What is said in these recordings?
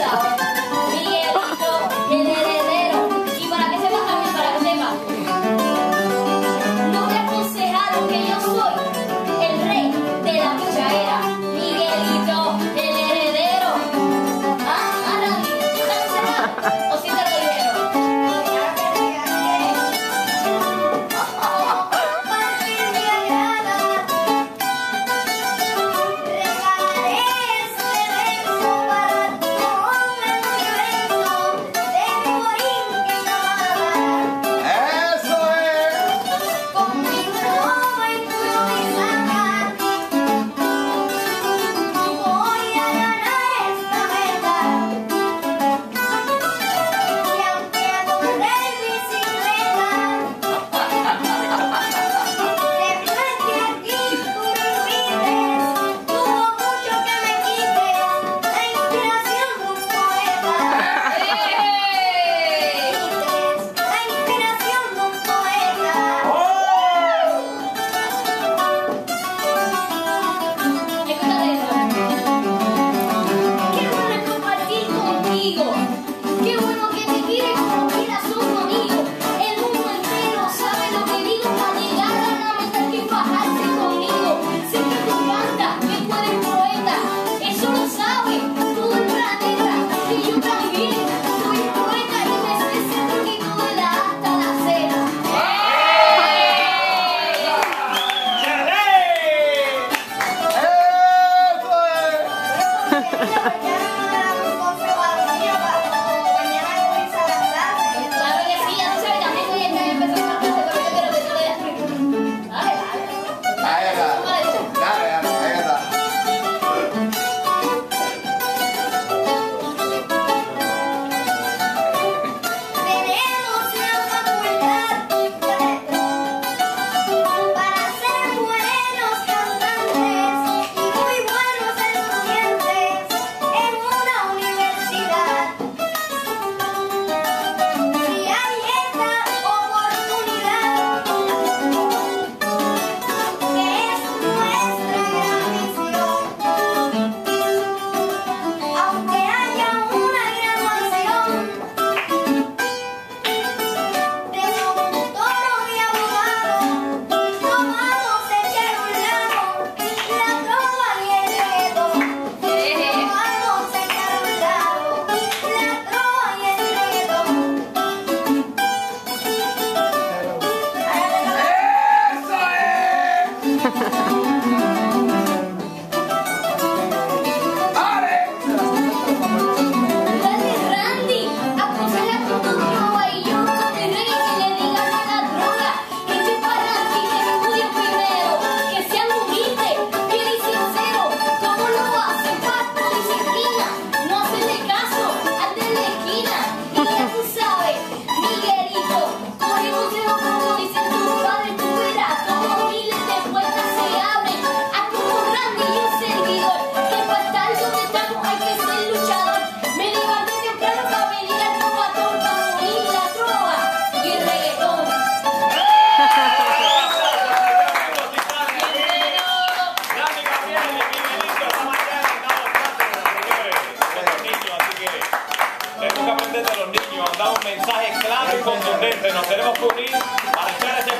じ。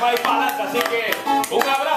hay palanca, así que un abrazo.